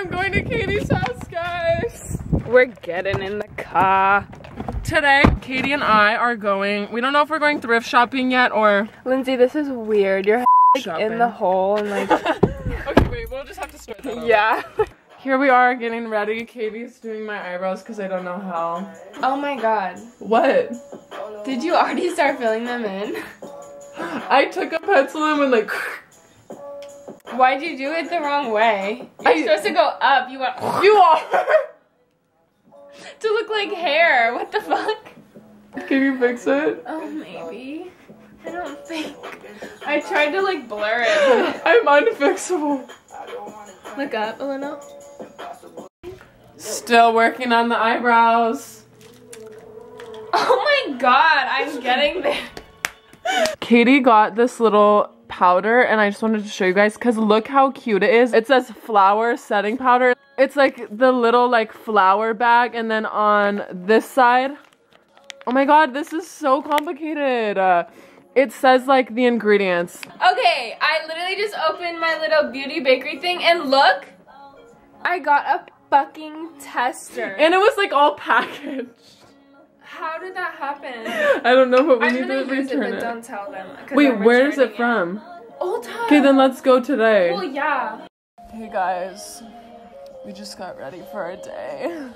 I'm going to Katie's house, guys. We're getting in the car. Today, Katie and I are going, we don't know if we're going thrift shopping yet or Lindsey, this is weird. You're like, shopping. in the hole and like, okay, wait, we'll just have to start that yeah. Here we are getting ready. Katie's doing my eyebrows because I don't know how. Oh my god. What? Did you already start filling them in? I took a pencil and went like, Why'd you do it the wrong way? You're I- supposed to go up. You went you are. to look like hair. What the fuck? Can you fix it? Oh, maybe. I don't think. I tried to like blur it. I'm unfixable. Look up a little. Still working on the eyebrows. Oh my god, I'm getting there. Katie got this little powder and I just wanted to show you guys because look how cute it is. It says flower setting powder. It's like the little like flower bag and then on this side, oh my god, this is so complicated. Uh, it says like the ingredients. Okay, I literally just opened my little beauty bakery thing and look, I got a fucking tester. And it was like all packaged. How did that happen? I don't know, but we I'm need gonna to use it, return but it. don't tell them. 'cause Wait, I'm where is it returning from? Ulta. Okay, then let's go today. Well, yeah. Hey guys, we just got ready for our day.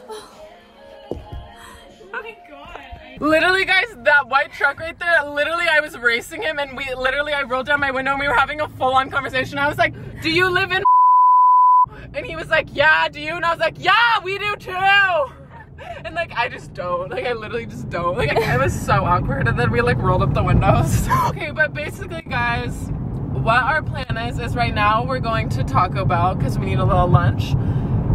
Oh my god. Literally, guys, that white truck right there, literally, I was racing him and we literally, I rolled down my window and we were having a full on conversation. I was like, Do you live in? And he was like, Yeah, do you? And I was like, Yeah, we do too. And like, I just don't. Like, I literally just don't. Like, it was so awkward. And then we like rolled up the windows. okay, but basically, guys, what our plan is, is right now we're going to Taco Bell because we need a little lunch.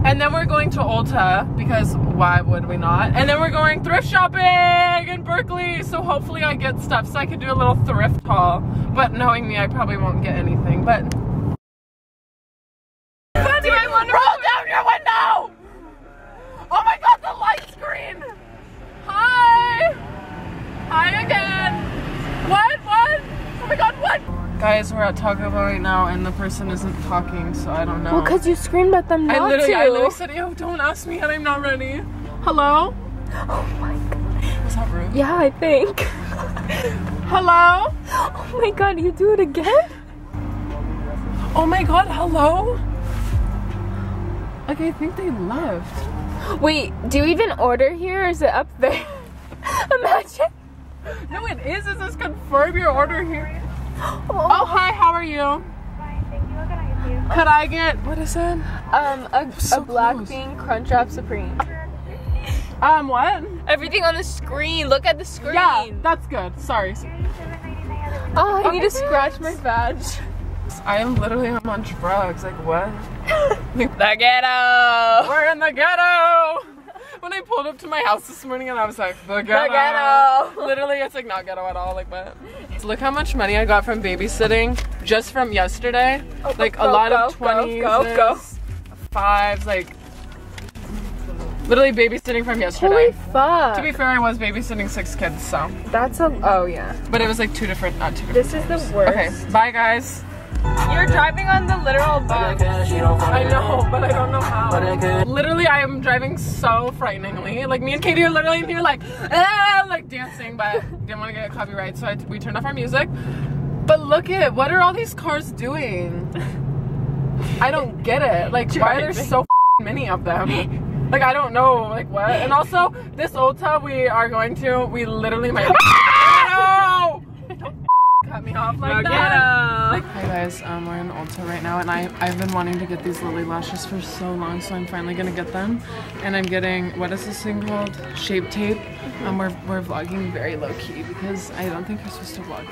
And then we're going to Ulta because why would we not? And then we're going thrift shopping in Berkeley. So hopefully I get stuff so I can do a little thrift haul. But knowing me, I probably won't get anything. But Again! What? What? Oh my god, what? Guys, we're at Taco Bell right now and the person isn't talking, so I don't know. Well, cause you screamed at them not I literally, to. I literally said, "Yo, don't ask me and I'm not ready." Hello? oh my god. Was that rude? Yeah, I think. Hello? Oh my god, you do it again? Oh my god, hello? Like, I think they left. Wait, do you even order here or is it up there? Imagine. No, it is. It says confirm your order here. Oh, hi, how are you? Fine, thank you. Can I get? Could I get, what is it? um, a, So a bean Crunchwrap Supreme. Um, what? Everything on the screen. Look at the screen. Yeah, that's good. Sorry. Oh, I need to scratch my badge. I am literally I'm on drugs. Like, what? The ghetto. We're in the ghetto! When I pulled up to my house this morning and I was like, the ghetto. ghetto. Literally, it's like not ghetto at all. Like, what? So look how much money I got from babysitting just from yesterday. Oh, like, a lot of go, go, 20s, go, go. fives, like, literally babysitting from yesterday. Holy fuck. To be fair, I was babysitting six kids, so. That's a. Oh yeah. But it was like two different, not two different. This is the worst. Okay, bye guys. You're driving on the literal bus. I know, but I don't know how. Literally, I am driving so frighteningly. Like me and Katie are literally in here like, ah, like dancing, but didn't want to get a copyright, so I, we turned off our music. But look at what are all these cars doing? I don't get it. Like, why are there so many of them? Like, I don't know. Like, what? And also, this Ulta we are going to, we literally might. No! Don't cut me off like that. Hi guys, um, we're in Ulta right now, and I I've been wanting to get these Lilly Lashes for so long, so I'm finally gonna get them. And I'm getting what is this thing called? Shape tape. Um, we're we're vlogging very low key because I don't think we're supposed to vlog.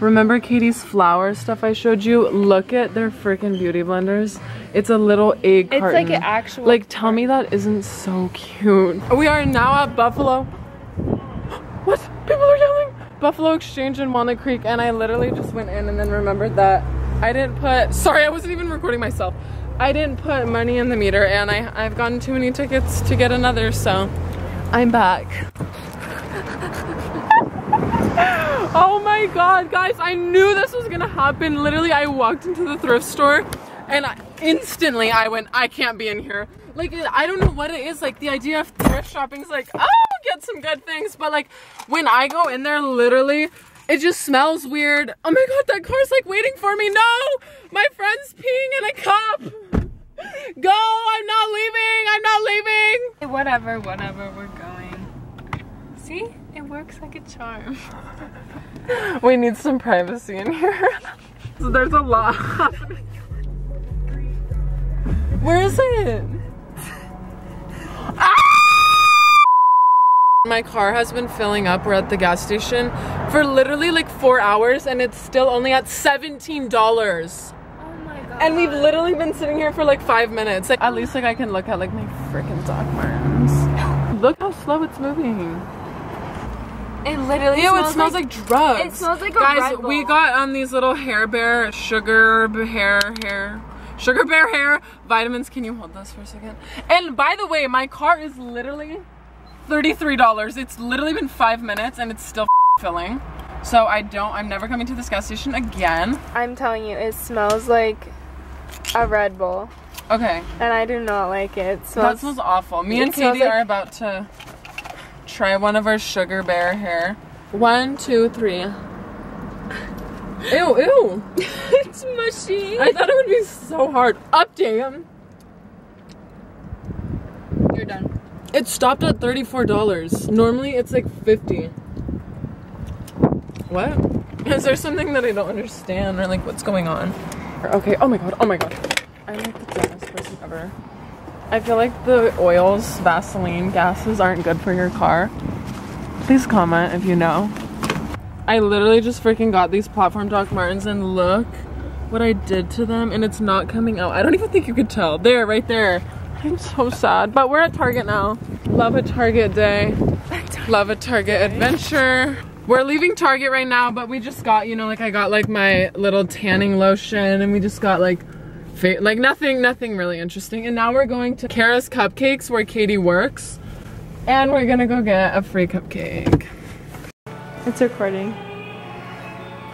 Remember Katie's flower stuff I showed you? Look at their freaking beauty blenders. It's a little egg It's carton. like an actual. Like, tell me that isn't so cute. We are now at Buffalo. What? People are yelling. Buffalo Exchange in Walnut Creek, and I literally just went in and then remembered that I didn't put. Sorry, I wasn't even recording myself. I didn't put money in the meter, and I I've gotten too many tickets to get another, so I'm back. oh my god, guys! I knew this was gonna happen. Literally, I walked into the thrift store, and I instantly I went, I can't be in here. Like, I don't know what it is. Like, the idea of thrift shopping is like, oh, get some good things. But like, when I go in there, literally, it just smells weird. Oh my god, that car's like waiting for me. No! My friend's peeing in a cup. Go! I'm not leaving! I'm not leaving! Whatever, whatever, we're going. See? It works like a charm. We need some privacy in here. so there's a lot. Where is it? Ah! My car has been filling up. We're at the gas station for literally like four hours and it's still only at $17. Oh my god. And we've literally been sitting here for like five minutes. Like, at least like I can look at like my freaking Doc Martens. Look how slow it's moving. It literally Ew, smells it smells like, drugs. It smells like a Guys, we got on these little hair bear, sugar hair, hair, sugar bear hair vitamins. Can you hold this for a second? And by the way, my car is literally $33. It's literally been five minutes and it's still filling. So I don't, I'm never coming to this gas station again. I'm telling you, it smells like a Red Bull. Okay, And I do not like it. It that smells smells awful. Me and smells Katie like- are about to try one of our sugar bear hair. One, two, three. Ew, ew. it's mushy. I thought it would be so hard. Up, damn. You're done. It stopped at $34. Normally it's like 50 What? Is there something that I don't understand or like what's going on? Okay, oh my god, oh my god. I'm like the dumbest person ever. I feel like the oils, Vaseline, gases aren't good for your car. Please comment if you know. I literally just freaking got these platform Doc Martens and look what I did to them and it's not coming out. I don't even think you could tell. There, right there. I'm so sad. But we're at Target now. Love a Target day. Love a Target adventure. We're leaving Target right now, but we just got, you know, like I got like my little tanning lotion and we just got like like nothing nothing really interesting. And now we're going to Kara's Cupcakes where Katie works. And we're gonna go get a free cupcake. It's recording.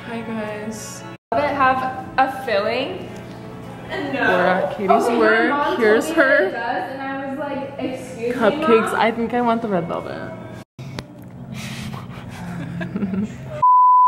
Hi guys. Does it have a filling? We're at Katie's oh, work. Here's her and I was like, excuse me, cupcakes. Mom? I think I want the red velvet.